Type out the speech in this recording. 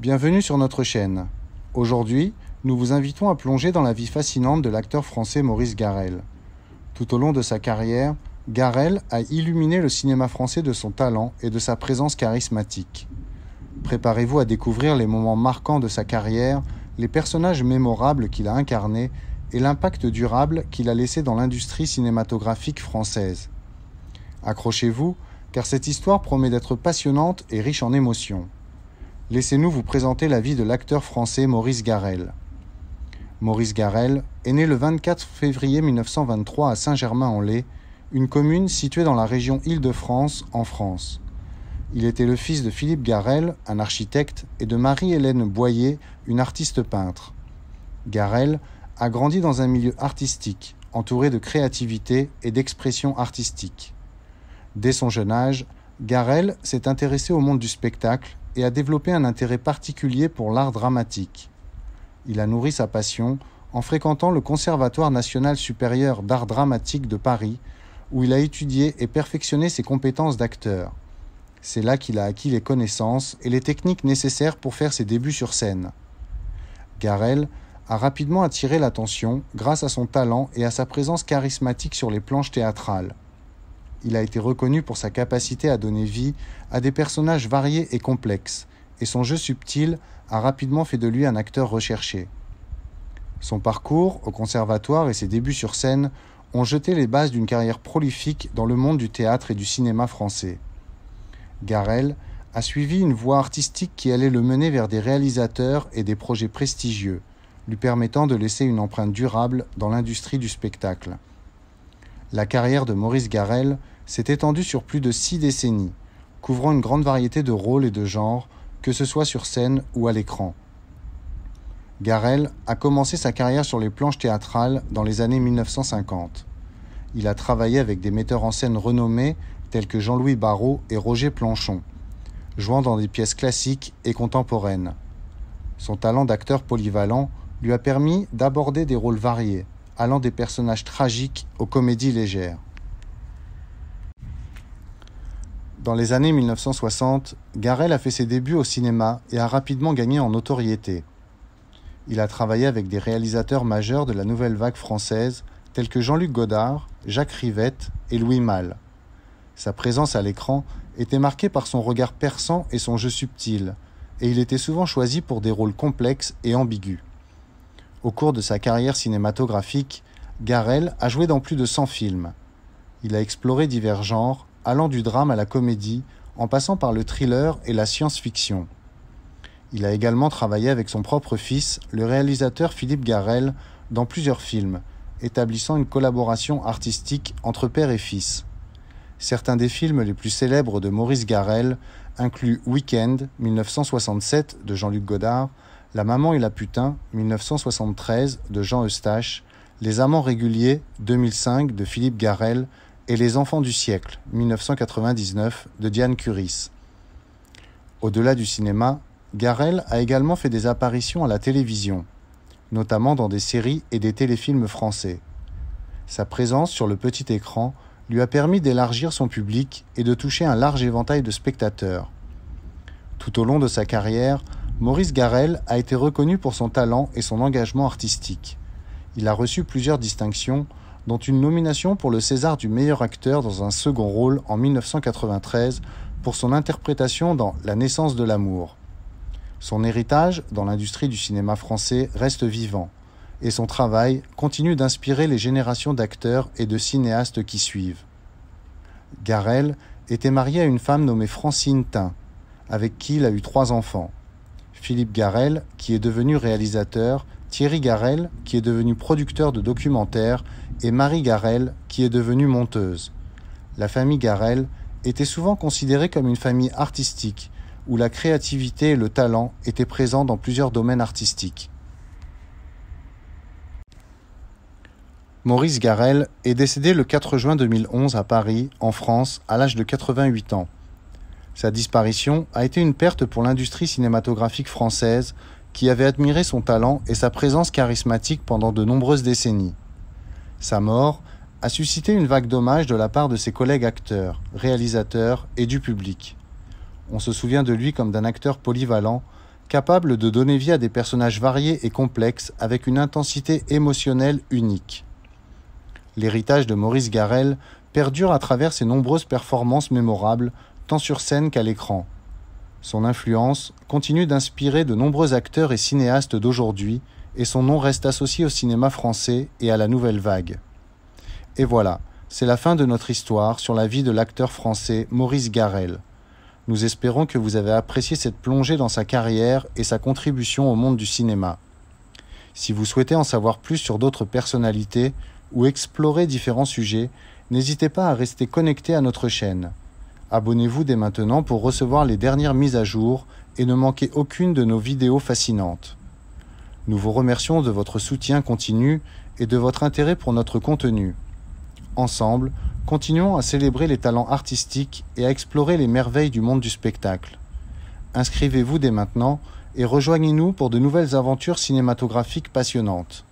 Bienvenue sur notre chaîne. Aujourd'hui, nous vous invitons à plonger dans la vie fascinante de l'acteur français Maurice Garel. Tout au long de sa carrière, Garel a illuminé le cinéma français de son talent et de sa présence charismatique. Préparez-vous à découvrir les moments marquants de sa carrière, les personnages mémorables qu'il a incarnés et l'impact durable qu'il a laissé dans l'industrie cinématographique française. Accrochez-vous, car cette histoire promet d'être passionnante et riche en émotions. Laissez-nous vous présenter la vie de l'acteur français Maurice Garel. Maurice Garel est né le 24 février 1923 à Saint-Germain-en-Laye, une commune située dans la région Île-de-France, en France. Il était le fils de Philippe Garel, un architecte, et de Marie-Hélène Boyer, une artiste peintre. Garel a grandi dans un milieu artistique, entouré de créativité et d'expression artistique. Dès son jeune âge, Garel s'est intéressé au monde du spectacle et a développé un intérêt particulier pour l'art dramatique. Il a nourri sa passion en fréquentant le Conservatoire national supérieur d'art dramatique de Paris, où il a étudié et perfectionné ses compétences d'acteur. C'est là qu'il a acquis les connaissances et les techniques nécessaires pour faire ses débuts sur scène. Garel a rapidement attiré l'attention grâce à son talent et à sa présence charismatique sur les planches théâtrales il a été reconnu pour sa capacité à donner vie à des personnages variés et complexes, et son jeu subtil a rapidement fait de lui un acteur recherché. Son parcours au conservatoire et ses débuts sur scène ont jeté les bases d'une carrière prolifique dans le monde du théâtre et du cinéma français. Garel a suivi une voie artistique qui allait le mener vers des réalisateurs et des projets prestigieux, lui permettant de laisser une empreinte durable dans l'industrie du spectacle. La carrière de Maurice Garel s'est étendue sur plus de six décennies, couvrant une grande variété de rôles et de genres, que ce soit sur scène ou à l'écran. Garel a commencé sa carrière sur les planches théâtrales dans les années 1950. Il a travaillé avec des metteurs en scène renommés tels que Jean-Louis Barrault et Roger Planchon, jouant dans des pièces classiques et contemporaines. Son talent d'acteur polyvalent lui a permis d'aborder des rôles variés, allant des personnages tragiques aux comédies légères. Dans les années 1960, Garel a fait ses débuts au cinéma et a rapidement gagné en notoriété. Il a travaillé avec des réalisateurs majeurs de la nouvelle vague française tels que Jean-Luc Godard, Jacques Rivette et Louis Malle. Sa présence à l'écran était marquée par son regard perçant et son jeu subtil, et il était souvent choisi pour des rôles complexes et ambigus. Au cours de sa carrière cinématographique, Garel a joué dans plus de 100 films. Il a exploré divers genres, allant du drame à la comédie, en passant par le thriller et la science-fiction. Il a également travaillé avec son propre fils, le réalisateur Philippe Garel, dans plusieurs films, établissant une collaboration artistique entre père et fils. Certains des films les plus célèbres de Maurice Garel incluent Weekend 1967 de Jean-Luc Godard, la maman et la putain, 1973, de Jean Eustache, Les amants réguliers, 2005, de Philippe Garel, et Les enfants du siècle, 1999, de Diane Curis. Au-delà du cinéma, Garel a également fait des apparitions à la télévision, notamment dans des séries et des téléfilms français. Sa présence sur le petit écran lui a permis d'élargir son public et de toucher un large éventail de spectateurs. Tout au long de sa carrière, Maurice Garel a été reconnu pour son talent et son engagement artistique. Il a reçu plusieurs distinctions, dont une nomination pour le César du meilleur acteur dans un second rôle en 1993 pour son interprétation dans La naissance de l'amour. Son héritage dans l'industrie du cinéma français reste vivant, et son travail continue d'inspirer les générations d'acteurs et de cinéastes qui suivent. Garel était marié à une femme nommée Francine Tin, avec qui il a eu trois enfants. Philippe Garel, qui est devenu réalisateur, Thierry Garel, qui est devenu producteur de documentaires, et Marie Garel, qui est devenue monteuse. La famille Garel était souvent considérée comme une famille artistique, où la créativité et le talent étaient présents dans plusieurs domaines artistiques. Maurice Garel est décédé le 4 juin 2011 à Paris, en France, à l'âge de 88 ans. Sa disparition a été une perte pour l'industrie cinématographique française qui avait admiré son talent et sa présence charismatique pendant de nombreuses décennies. Sa mort a suscité une vague d'hommage de la part de ses collègues acteurs, réalisateurs et du public. On se souvient de lui comme d'un acteur polyvalent capable de donner vie à des personnages variés et complexes avec une intensité émotionnelle unique. L'héritage de Maurice Garel perdure à travers ses nombreuses performances mémorables, tant sur scène qu'à l'écran. Son influence continue d'inspirer de nombreux acteurs et cinéastes d'aujourd'hui, et son nom reste associé au cinéma français et à la nouvelle vague. Et voilà, c'est la fin de notre histoire sur la vie de l'acteur français Maurice Garel. Nous espérons que vous avez apprécié cette plongée dans sa carrière et sa contribution au monde du cinéma. Si vous souhaitez en savoir plus sur d'autres personnalités ou explorer différents sujets, n'hésitez pas à rester connecté à notre chaîne. Abonnez-vous dès maintenant pour recevoir les dernières mises à jour et ne manquez aucune de nos vidéos fascinantes. Nous vous remercions de votre soutien continu et de votre intérêt pour notre contenu. Ensemble, continuons à célébrer les talents artistiques et à explorer les merveilles du monde du spectacle. Inscrivez-vous dès maintenant et rejoignez-nous pour de nouvelles aventures cinématographiques passionnantes.